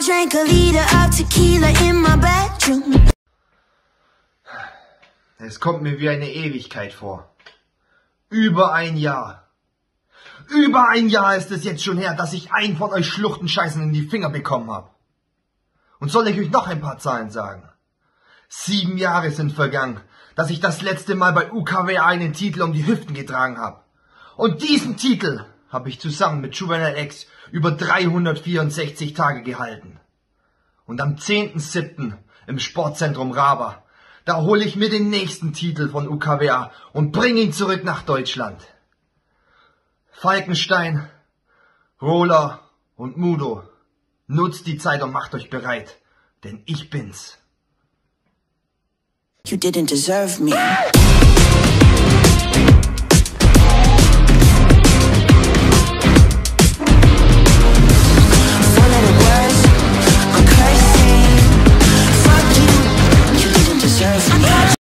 drank a liter of tequila in my bedroom. Es kommt mir wie eine Ewigkeit vor. Über ein Jahr. Über ein Jahr ist es jetzt schon her, dass ich einen von euch Schluchtenscheißen in die Finger bekommen habe. Und soll ich euch noch ein paar Zahlen sagen? Sieben Jahre sind vergangen, dass ich das letzte Mal bei UKW einen Titel um die Hüften getragen habe. Und diesen Titel habe ich zusammen mit Juvenile X über 364 Tage gehalten. Und am 10.7. im Sportzentrum Raba, da hole ich mir den nächsten Titel von UKWA und bring ihn zurück nach Deutschland. Falkenstein, Roller und Mudo, nutzt die Zeit und macht euch bereit, denn ich bin's. You didn't deserve me.